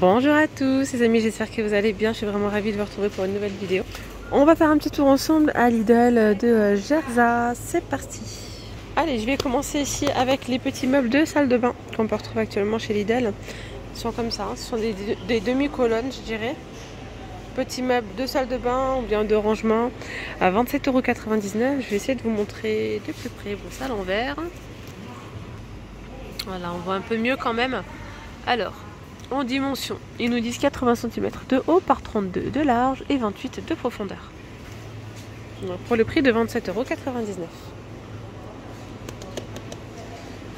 Bonjour à tous les amis, j'espère que vous allez bien. Je suis vraiment ravie de vous retrouver pour une nouvelle vidéo. On va faire un petit tour ensemble à Lidl de Gerza. C'est parti Allez, je vais commencer ici avec les petits meubles de salle de bain qu'on peut retrouver actuellement chez Lidl. Ils sont comme ça, hein. ce sont des, des demi-colonnes, je dirais. Petits meubles de salle de bain ou bien de rangement à 27,99€. Je vais essayer de vous montrer de plus près. Bon, ça à l'envers. Voilà, on voit un peu mieux quand même. Alors, en dimension, ils nous disent 80 cm de haut par 32 de large et 28 de profondeur. pour le prix de 27,99€.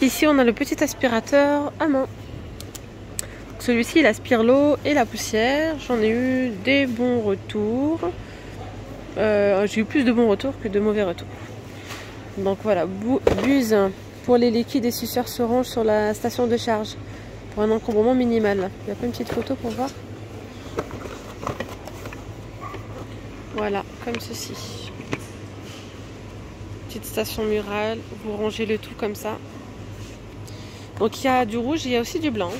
Ici, on a le petit aspirateur à main. Celui-ci, il aspire l'eau et la poussière. J'en ai eu des bons retours. Euh, j'ai eu plus de bons retours que de mauvais retours. Donc voilà, Buse pour les liquides et suceurs se sur la station de charge un encombrement minimal. Il y a pas une petite photo pour voir Voilà, comme ceci. Petite station murale, vous rangez le tout comme ça. Donc il y a du rouge, il y a aussi du blanc.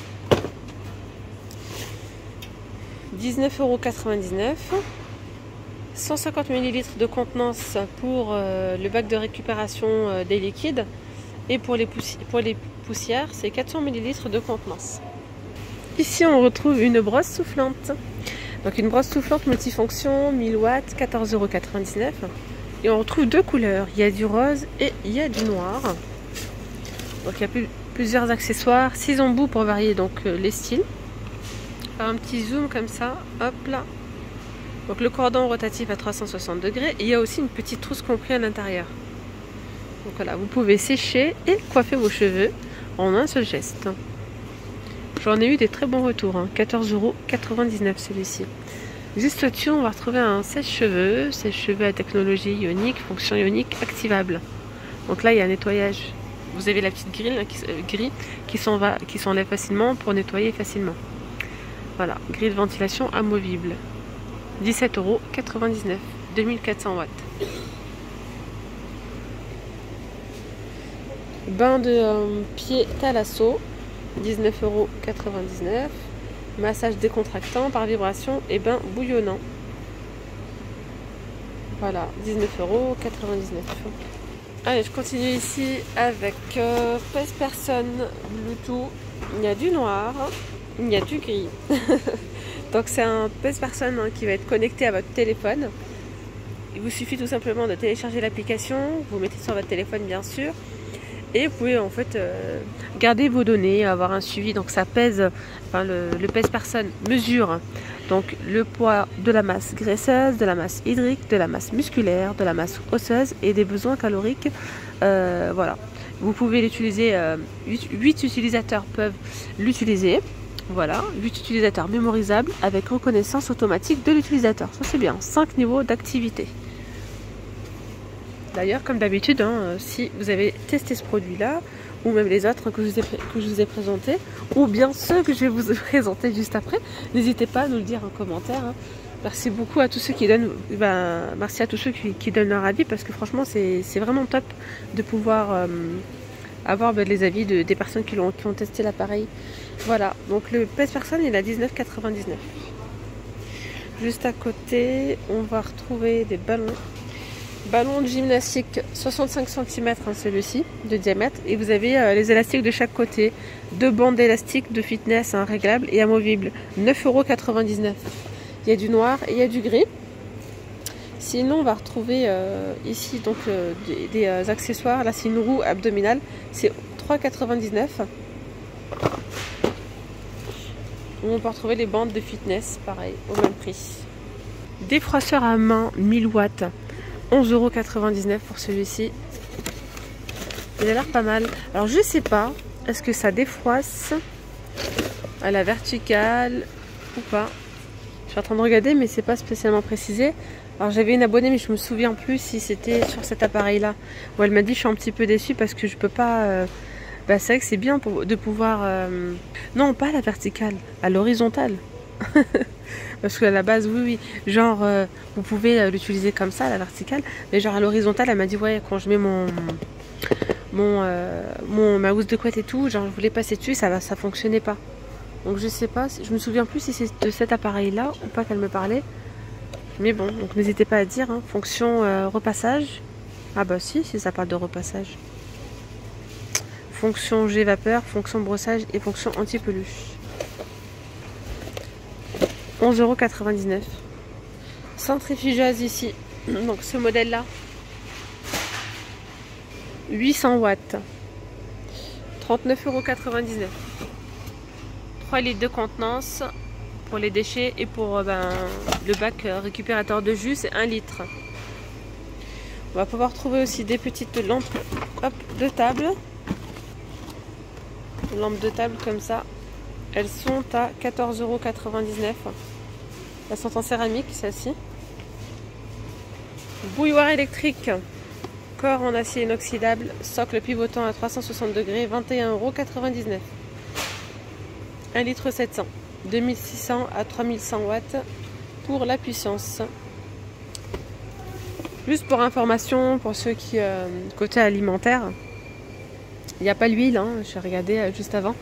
19,99€. 150 ml de contenance pour euh, le bac de récupération euh, des liquides. Et pour les, pour les poussières, c'est 400 ml de contenance. Ici, on retrouve une brosse soufflante. Donc une brosse soufflante multifonction, 1000 watts, 14,99€. Et on retrouve deux couleurs. Il y a du rose et il y a du noir. Donc il y a plusieurs accessoires, 6 embouts pour varier donc euh, les styles. un petit zoom comme ça, hop là. Donc le cordon rotatif à 360 degrés. Et il y a aussi une petite trousse comprise à l'intérieur. Donc voilà, vous pouvez sécher et coiffer vos cheveux en un seul geste. J'en ai eu des très bons retours, hein. 14,99€ celui-ci. Juste au-dessus, on va retrouver un sèche-cheveux, sèche-cheveux à technologie ionique, fonction ionique activable. Donc là, il y a un nettoyage. Vous avez la petite grille, qui, euh, qui s'enlève facilement pour nettoyer facilement. Voilà, grille de ventilation amovible. 17,99€, 2400 watts. Bain de euh, pied Talasso, 19,99€. Massage décontractant par vibration et bain bouillonnant. Voilà, 19,99€. Allez, je continue ici avec euh, Person Bluetooth. Il y a du noir, il y a du gris. Donc c'est un Pèse Person hein, qui va être connecté à votre téléphone. Il vous suffit tout simplement de télécharger l'application, vous mettez sur votre téléphone bien sûr, et vous pouvez en fait euh, garder vos données, avoir un suivi. Donc ça pèse, le, pèse personne mesure donc le poids de la masse graisseuse, de la masse hydrique, de la masse musculaire, de la masse osseuse et des besoins caloriques. Euh, voilà. Vous pouvez l'utiliser, 8, euh, utilisateurs peuvent l'utiliser. Voilà, 8 utilisateurs mémorisables avec reconnaissance automatique de l'utilisateur. Ça c'est bien, 5 niveaux d'activité. D'ailleurs, comme d'habitude, hein, euh, si vous avez testé ce produit-là, ou même les autres que, je vous ai, présentés, ou bien ceux que je vais vous présenter juste après, n'hésitez pas à nous le dire en commentaire. Hein. Merci beaucoup à tous ceux qui donnent, ben, à tous ceux qui, donnent leur avis parce que franchement c'est vraiment top de pouvoir euh, avoir ben, les avis de, des personnes qui, ont, qui ont testé l'appareil. Voilà, donc le pèse personne il est à 19,99. Juste à côté, on va retrouver des ballons Ballon de gymnastique 65 cm hein, celui-ci de diamètre et vous avez euh, les élastiques de chaque côté. Deux bandes élastiques de fitness hein, réglables et amovibles. 9,99€. Il y a du noir et il y a du gris. Sinon on va retrouver euh, ici donc euh, des, accessoires. Là c'est une roue abdominale. C'est 3,99€. On peut retrouver les bandes de fitness pareil au même prix. Défroisseur à main 1000 watts 11,99€ pour celui-ci. Il a l'air pas mal. Alors je sais pas, est-ce que ça défroisse à la verticale ou pas? Je suis en train de regarder mais c'est pas spécialement précisé. Alors j'avais une abonnée mais je me souviens plus si c'était sur cet appareil là. Où elle m'a dit je suis un petit peu déçue parce que je peux pas... Euh, bah c'est vrai que c'est bien de pouvoir... Euh, non pas à la verticale, à l'horizontale. Parce qu'à la base, oui, oui, genre, euh, vous pouvez euh, l'utiliser comme ça, la verticale. Mais genre à l'horizontale, elle m'a dit, ouais, quand je mets mon, mon, euh, mon ma housse de couette et tout, genre, je voulais passer dessus, ça ça fonctionnait pas. Donc je sais pas, je me souviens plus si c'est de cet appareil là ou pas qu'elle me parlait. Mais bon, donc n'hésitez pas à dire, hein. fonction repassage. Ah bah si, si ça parle de repassage. Fonction G vapeur, fonction brossage et fonction anti-peluche. 11,99€. Centrifugeuse ici. Donc ce modèle là. 800 watts. 39,99€. 3 litres de contenance pour les déchets et pour euh, ben, le bac euh, récupérateur de jus, c'est 1 litre. On va pouvoir trouver aussi des petites lampes de table. Lampes de table comme ça. Elles sont à 14,99€. Elles sont en céramique, celles-ci. Bouilloire électrique. Corps en acier inoxydable. Socle pivotant à 360 degrés. 21,99€. 1 litre 700. 2600 à 3100 watts pour la puissance. Juste pour information, pour ceux qui, euh, côté alimentaire, il n'y a pas l'huile, hein, j'ai regardé euh, juste avant.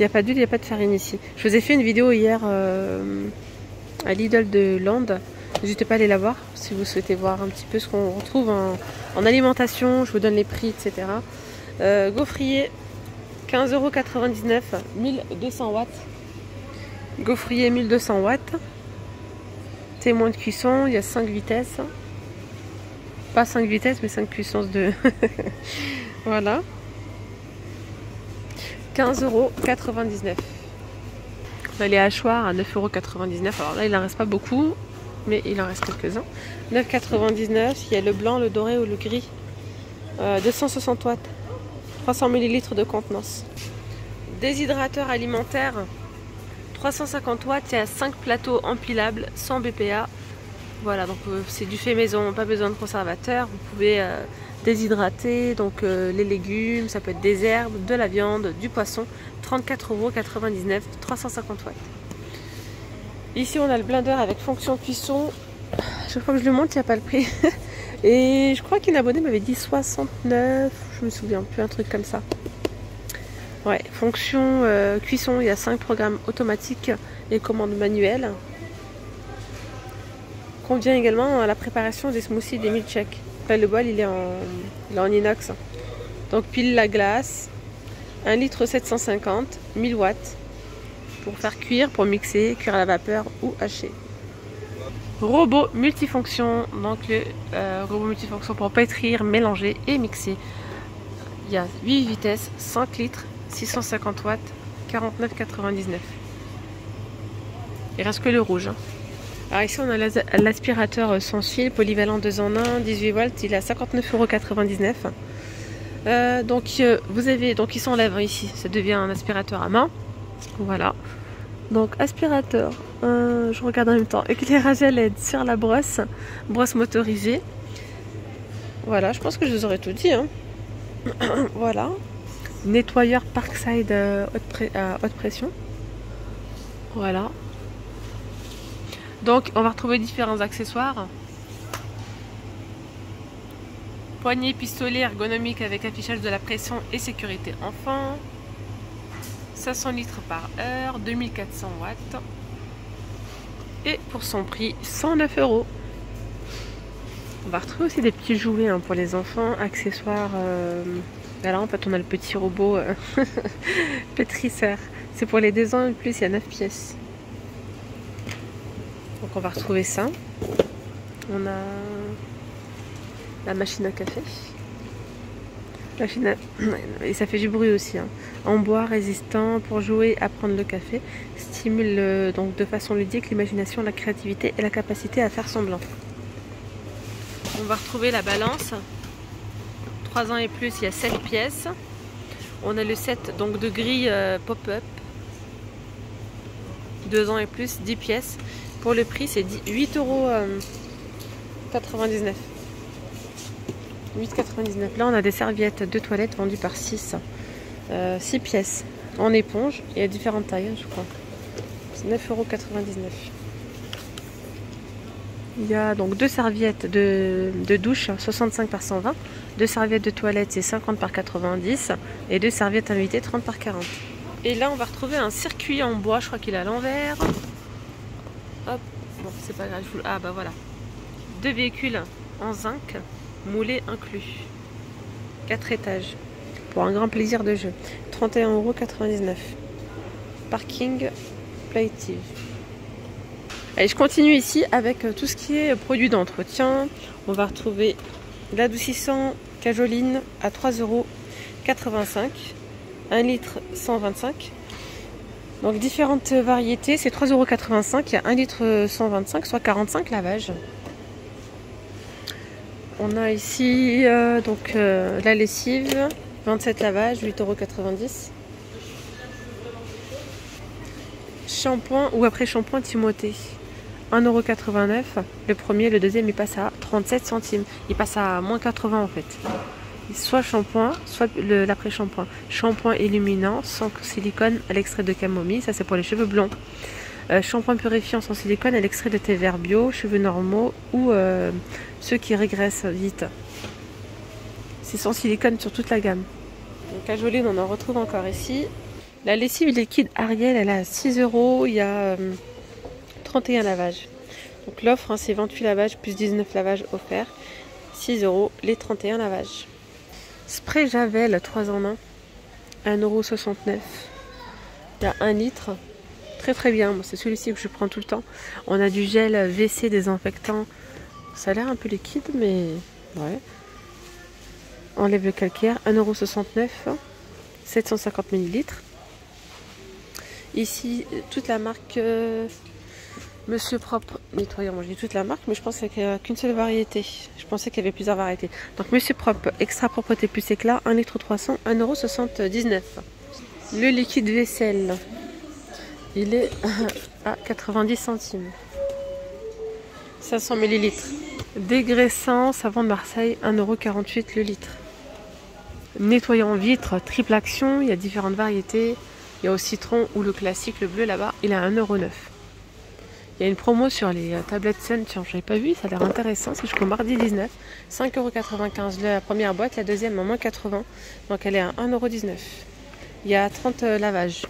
Il n'y a pas d'huile, il n'y a pas de farine ici. Je vous ai fait une vidéo hier euh, à Lidl de Land. N'hésitez pas à aller la voir si vous souhaitez voir un petit peu ce qu'on retrouve en, en, alimentation. Je vous donne les prix, etc. gaufrier, 15,99€, 1200 watts. Gaufrier 1200 watts. Témoin de cuisson, il y a 5 vitesses. Pas 5 vitesses, mais 5 puissances de. voilà. 15,99€. On a les hachoirs à 9,99€. Alors là, il n'en reste pas beaucoup, mais il en reste quelques-uns. 9,99€. Il y a le blanc, le doré ou le gris. 260 euh, watts. 300 ml de contenance. Déshydrateur alimentaire 350 watts, il y a 5 plateaux empilables sans BPA. Voilà, donc euh, c'est du fait maison, pas besoin de conservateur. Vous pouvez euh, déshydrater donc euh, les légumes, ça peut être des herbes, de la viande, du poisson. 34,99€, 350 watts. Ici, on a le blender avec fonction cuisson. Je crois que je le montre, il n'y a pas le prix. Et je crois qu'une abonnée m'avait dit 69, je me souviens plus, un truc comme ça. Ouais, fonction cuisson, il y a 5 programmes automatiques et commandes manuelles. Convient également à la préparation des smoothies des milkshakes. Là, le bol, il est, en, il est en inox. Donc, pile la glace, 1 litre 750, 1000 watts pour faire cuire, pour mixer, cuire à la vapeur ou hacher. Robot multifonction, donc le euh, robot multifonction pour pétrir, mélanger et mixer. Il y a 8 vitesses, 5 litres 650 watts, 49,99. Il reste que le rouge. Hein. Alors ici on a l'aspirateur sans fil polyvalent 2 en 1, 18 volts, il est à 59,99€. Euh, donc euh, vous avez donc il s'enlève ici, ça devient un aspirateur à main. Voilà. Donc aspirateur, euh, je regarde en même temps, éclairage à LED sur la brosse, brosse motorisée. Voilà, je pense que je vous aurais tout dit. Hein. voilà, nettoyeur Parkside à haute pression. Voilà. Donc on va retrouver différents accessoires. Poignée pistolet ergonomique avec affichage de la pression et sécurité enfant. 500 litres par heure, 2400 watts. Et pour son prix, 109 euros. On va retrouver aussi des petits jouets hein, pour les enfants, accessoires. Euh, alors en fait on a le petit robot euh, pétrisseur. C'est pour les deux ans et plus, il y a 9 pièces. On va retrouver ça. On a la machine à café. Machine Et ça fait du bruit aussi. Hein. En bois résistant pour jouer, apprendre le café. Stimule euh, donc de façon ludique l'imagination, la créativité et la capacité à faire semblant. On va retrouver la balance 3 ans et plus, il y a 7 pièces. On a le set donc de grille euh, pop-up. 2 ans et plus, 10 pièces. Pour le prix, c'est 8 euros. 99. 8,99. Là, on a des serviettes de toilette vendues par 6. 6 euh, pièces en éponge et à différentes tailles, hein, je crois. C'est 9,99 euros. Il y a donc deux serviettes de, douche 65 par 120, deux serviettes de toilette c'est 50 par 90 et deux serviettes invitées 30 par 40. Et là, on va retrouver un circuit en bois. Je crois qu'il est à l'envers. Hop. Bon, c'est pas grave. Ah, bah voilà. Deux véhicules en zinc, moulés inclus. Quatre étages. Pour un grand plaisir de jeu. 31,99€. Parking Playtive. Allez, je continue ici avec euh, tout ce qui est produit d'entretien. On va retrouver l'adoucissant cajoline à 3,85€. 1 litre 125. Donc différentes variétés, c'est 3,85€. Il y a 1 litre 125, soit 45 lavages. On a ici euh, donc euh, la lessive, 27 lavages, 8,90€. Shampoing ou après shampoing Timothée, 1,89€. Le premier, le deuxième, il passe à 37 centimes. Il passe à moins 80 en fait soit shampoing, soit l'après-shampoing. Shampoing illuminant sans silicone à l'extrait de camomille, ça c'est pour les cheveux blonds. Euh, shampoing purifiant sans silicone à l'extrait de thé vert bio, cheveux normaux ou euh, ceux qui régressent vite. C'est sans silicone sur toute la gamme. Donc à Jolie, on en retrouve encore ici. La lessive liquide Ariel, elle a 6 euros, il y a 31 euh, lavages. Donc l'offre, hein, c'est 28 lavages plus 19 lavages offerts. 6 euros les 31 lavages. Spray Javel 3 en 1. 1,69€. Il y a 1 litre. Très très bien. c'est celui-ci que je prends tout le temps. On a du gel WC désinfectant. Ça a l'air un peu liquide, mais ouais. Enlève le calcaire. 1,69€. 750 ml. Ici, toute la marque euh, Monsieur Propre nettoyant. J'ai toute la marque, mais je pensais qu'il n'y avait qu'une seule variété. Je pensais qu'il y avait plusieurs variétés. Donc Monsieur Propre, extra propreté plus éclat, 1 litre 300, 1,79€. Le liquide vaisselle, il est à 90 centimes. 500 ml. Dégraissant, savon de Marseille, 1,48€ le litre. Nettoyant vitre, triple action, il y a différentes variétés. Il y a au citron ou le classique, le bleu là-bas, il est à 1,9€. Il y a une promo sur les euh, tablettes Sun, je n'avais pas vu, ça a l'air intéressant, c'est jusqu'au mardi 19. 5,95€ la première boîte, la deuxième à moins 80. Donc elle est à 1,19€. Il y a 30 euh, lavages.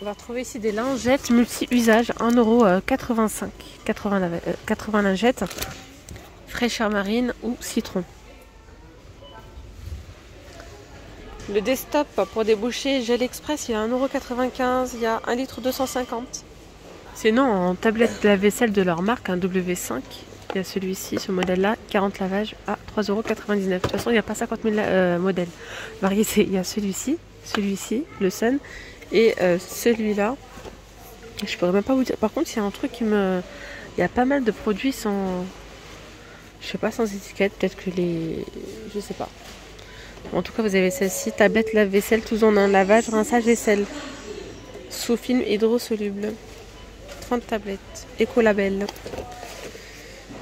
On va retrouver ici des lingettes multi-usage, 1,85€. 80, 80 lingettes, fraîcheur marine ou citron. Le desktop pour déboucher gel express, il y a 1,95€, il y a 1 litre 250. Sinon, en tablette de la vaisselle de leur marque, un W5, il y a celui-ci, ce modèle-là, 40 lavages à 3,99€. De toute façon, il n'y a pas 50 000 euh, modèles variétés. Il y a celui-ci, celui-ci, le Sun, et euh, celui-là. Je pourrais même pas vous dire. Par contre, il y a un truc qui me. Il y a pas mal de produits sans. Je sais pas, sans étiquette. Peut-être que les. Je sais pas. En tout cas, vous avez celle-ci, tablette lave-vaisselle, tous en un lavage, rinçage vaisselle. Sous film hydrosoluble. 30 tablettes. Écolabel.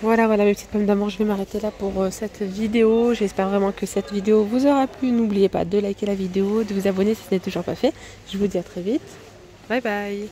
Voilà, voilà mes petites pommes d'amour, je vais m'arrêter là pour euh, cette vidéo. J'espère vraiment que cette vidéo vous aura plu. N'oubliez pas de liker la vidéo, de vous abonner si ce n'est toujours pas fait. Je vous dis à très vite. Bye bye